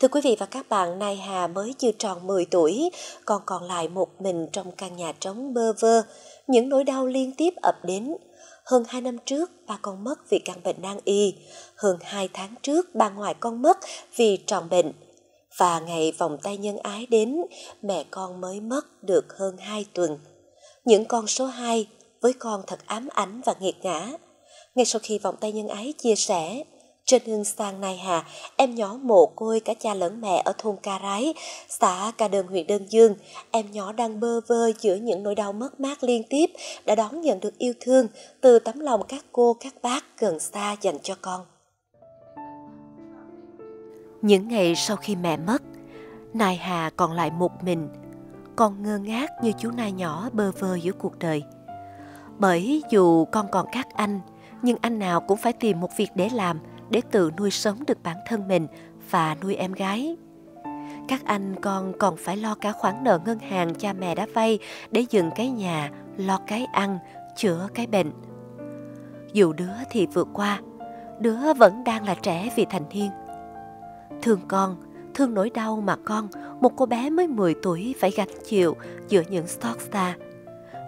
Thưa quý vị và các bạn, nay Hà mới chưa tròn 10 tuổi, còn còn lại một mình trong căn nhà trống bơ vơ. Những nỗi đau liên tiếp ập đến. Hơn 2 năm trước, ba con mất vì căn bệnh nan y. Hơn 2 tháng trước, bà ngoại con mất vì tròn bệnh. Và ngày vòng tay nhân ái đến, mẹ con mới mất được hơn 2 tuần. Những con số 2 với con thật ám ảnh và nghiệt ngã. Ngay sau khi vòng tay nhân ái chia sẻ, trên hương sang Nai Hà, em nhỏ mồ côi cả cha lẫn mẹ ở thôn Ca Rái, xã Ca Đơn huyện Đơn Dương. Em nhỏ đang bơ vơ giữa những nỗi đau mất mát liên tiếp, đã đón nhận được yêu thương từ tấm lòng các cô, các bác gần xa dành cho con. Những ngày sau khi mẹ mất, Nai Hà còn lại một mình, con ngơ ngác như chú nai nhỏ bơ vơ giữa cuộc đời. Bởi dù con còn các anh, nhưng anh nào cũng phải tìm một việc để làm – để tự nuôi sống được bản thân mình và nuôi em gái. Các anh con còn phải lo cả khoản nợ ngân hàng cha mẹ đã vay để dựng cái nhà, lo cái ăn, chữa cái bệnh. Dù đứa thì vượt qua, đứa vẫn đang là trẻ vì thành niên. Thương con, thương nỗi đau mà con, một cô bé mới 10 tuổi phải gánh chịu giữa những stock star.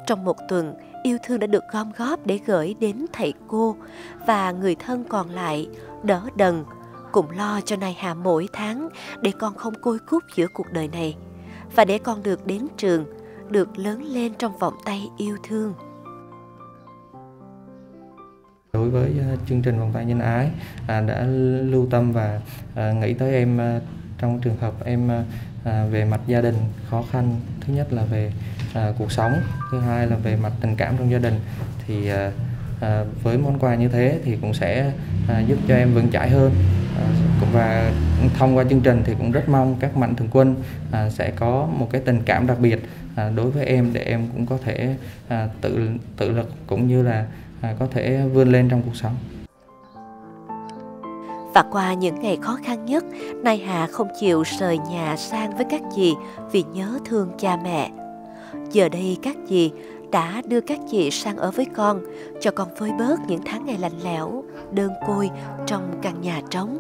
Trong một tuần, yêu thương đã được gom góp để gửi đến thầy cô và người thân còn lại đỡ đần cùng lo cho nay hà mỗi tháng để con không côi cút giữa cuộc đời này và để con được đến trường được lớn lên trong vòng tay yêu thương. Đối với à, chương trình vòng tay nhân ái à, đã lưu tâm và à, nghĩ tới em à, trong trường hợp em à, à về mặt gia đình khó khăn thứ nhất là về à, cuộc sống thứ hai là về mặt tình cảm trong gia đình. Thì à, à, với món quà như thế thì cũng sẽ à, giúp cho em vững chãi hơn. À, và thông qua chương trình thì cũng rất mong các mạnh thường quân à, sẽ có một cái tình cảm đặc biệt à, đối với em để em cũng có thể à, tự tự lực cũng như là à, có thể vươn lên trong cuộc sống và qua những ngày khó khăn nhất, Nay Hà không chịu rời nhà sang với các dì vì nhớ thương cha mẹ. Giờ đây các dì đã đưa các chị sang ở với con, cho con phơi bớt những tháng ngày lạnh lẽo, đơn côi trong căn nhà trống.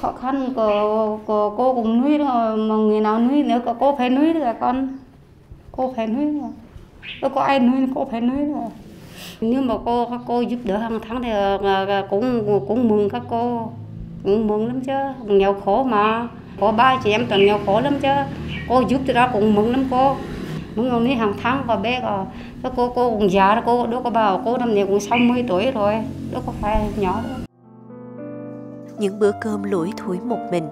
Khó khăn của, của cô cũng nuôi rồi, mà người nào nuôi nữa cô phải nuôi rồi con. Cô phải nuôi rồi. Đâu có ai nuôi cô phải nuôi rồi nếu mà cô các cô giúp đỡ hàng tháng thì ờ, ờ, cũng cũng mừng các cô. Cũng mừng lắm chứ. Nghèo khổ mà. Có ba chị em toàn nghèo khổ lắm chứ. Cô giúp cho ra cũng mừng lắm cô. Mừng ông ấy hàng tháng và bé có cô cô cũng già đó cô, đâu có bảo cô năm nay cũng 60 tuổi rồi. Đâu có phải nhỏ đâu. Những bữa cơm lủi thủi một mình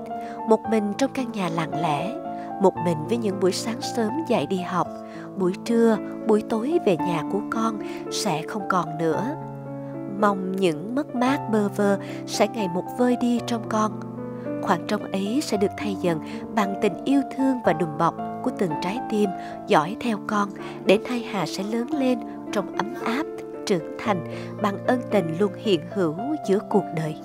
một mình trong căn nhà lặng lẽ một mình với những buổi sáng sớm dậy đi học. Buổi trưa, buổi tối về nhà của con sẽ không còn nữa. Mong những mất mát bơ vơ sẽ ngày một vơi đi trong con. Khoảng trống ấy sẽ được thay dần bằng tình yêu thương và đùm bọc của từng trái tim dõi theo con để hai hà sẽ lớn lên trong ấm áp, trưởng thành, bằng ân tình luôn hiện hữu giữa cuộc đời.